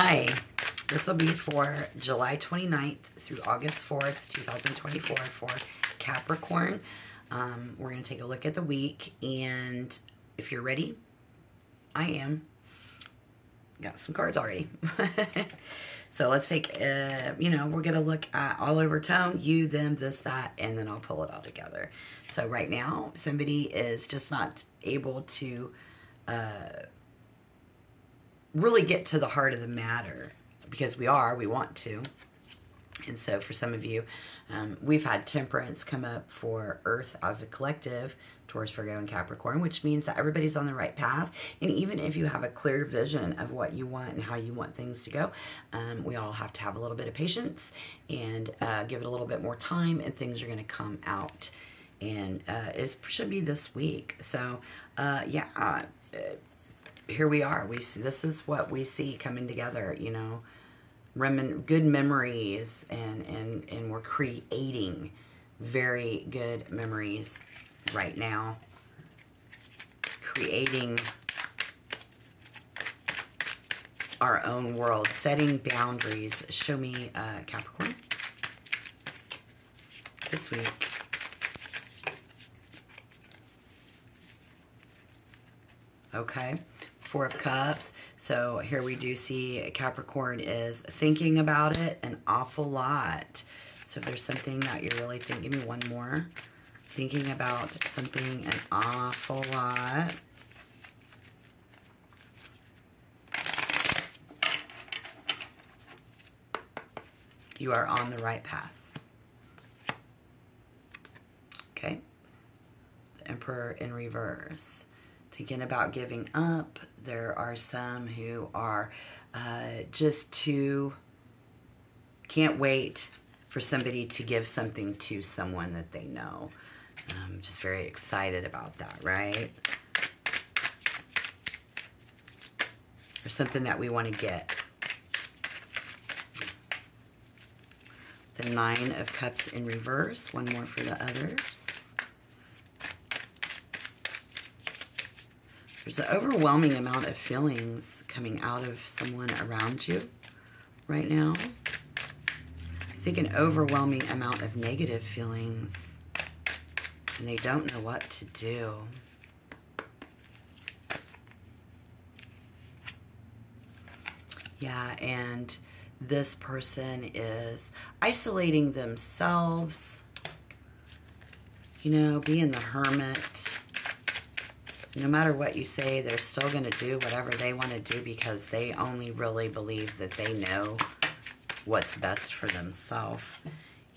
Hi, this will be for July 29th through August 4th, 2024 for Capricorn. Um, we're going to take a look at the week, and if you're ready, I am. Got some cards already. so let's take, uh, you know, we're going to look at all over tone, you, them, this, that, and then I'll pull it all together. So right now, somebody is just not able to uh, really get to the heart of the matter because we are, we want to. And so for some of you, um, we've had temperance come up for Earth as a collective, Taurus, Virgo, and Capricorn, which means that everybody's on the right path. And even if you have a clear vision of what you want and how you want things to go, um, we all have to have a little bit of patience and uh, give it a little bit more time, and things are going to come out. And uh, it should be this week. So, uh, yeah uh, here we are. We see, this is what we see coming together. You know, Remin- good memories, and and and we're creating very good memories right now. Creating our own world, setting boundaries. Show me uh, Capricorn this week. Okay. Four of Cups. So here we do see Capricorn is thinking about it an awful lot. So if there's something that you're really thinking, give me one more. Thinking about something an awful lot. You are on the right path. Okay. The Emperor in reverse thinking about giving up. There are some who are uh, just too, can't wait for somebody to give something to someone that they know. I'm just very excited about that, right? Or something that we want to get. The Nine of Cups in reverse. One more for the others. There's an overwhelming amount of feelings coming out of someone around you right now. I think an overwhelming amount of negative feelings, and they don't know what to do. Yeah, and this person is isolating themselves, you know, being the hermit no matter what you say, they're still going to do whatever they want to do because they only really believe that they know what's best for themselves.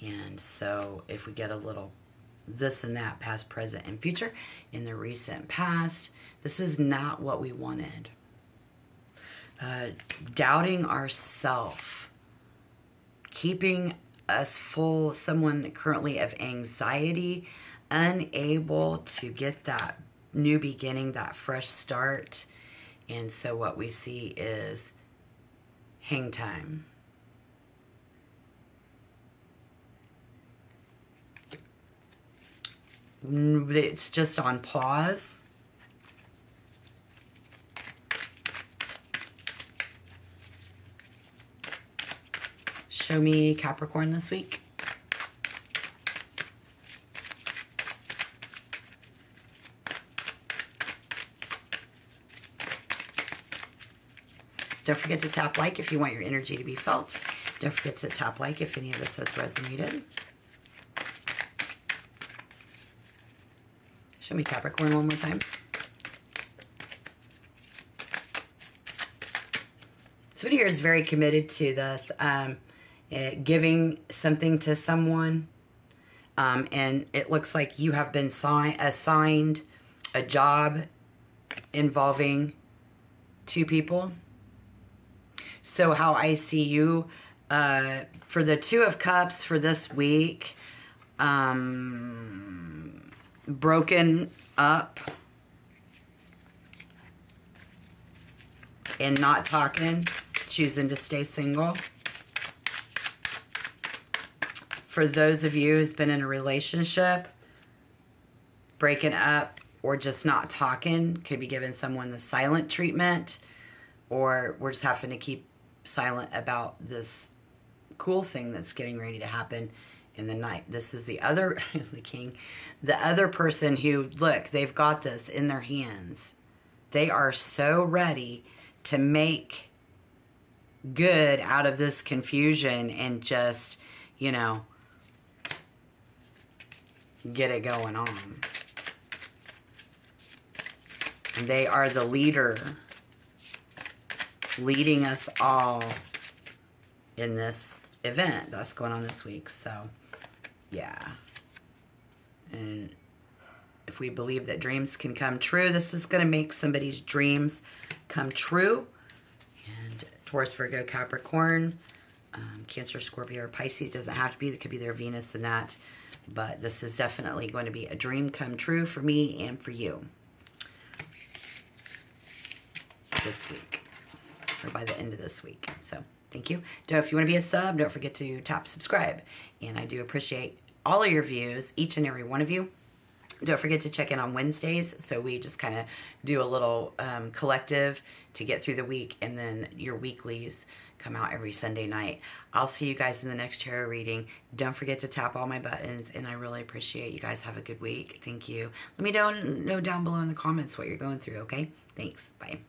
And so if we get a little this and that, past, present, and future, in the recent past, this is not what we wanted. Uh, doubting ourself, keeping us full, someone currently of anxiety, unable to get that new beginning, that fresh start. And so what we see is hang time. Mm, it's just on pause. Show me Capricorn this week. Don't forget to tap like if you want your energy to be felt. Don't forget to tap like if any of this has resonated. Show me Capricorn one more time. Somebody here is very committed to this, um, uh, giving something to someone. Um, and it looks like you have been si assigned a job involving two people. So, how I see you uh, for the Two of Cups for this week, um, broken up and not talking, choosing to stay single. For those of you who's been in a relationship, breaking up or just not talking could be giving someone the silent treatment or we're just having to keep silent about this cool thing that's getting ready to happen in the night. This is the other, the king, the other person who, look, they've got this in their hands. They are so ready to make good out of this confusion and just, you know, get it going on. And they are the leader leading us all in this event that's going on this week. So, yeah. And if we believe that dreams can come true, this is going to make somebody's dreams come true. And Taurus, Virgo, Capricorn, um, Cancer, Scorpio, or Pisces doesn't have to be. It could be their Venus and that. But this is definitely going to be a dream come true for me and for you this week by the end of this week. So thank you. So if you want to be a sub, don't forget to tap subscribe. And I do appreciate all of your views, each and every one of you. Don't forget to check in on Wednesdays. So we just kind of do a little um, collective to get through the week, and then your weeklies come out every Sunday night. I'll see you guys in the next tarot reading. Don't forget to tap all my buttons, and I really appreciate you guys. Have a good week. Thank you. Let me know, know down below in the comments what you're going through, okay? Thanks. Bye.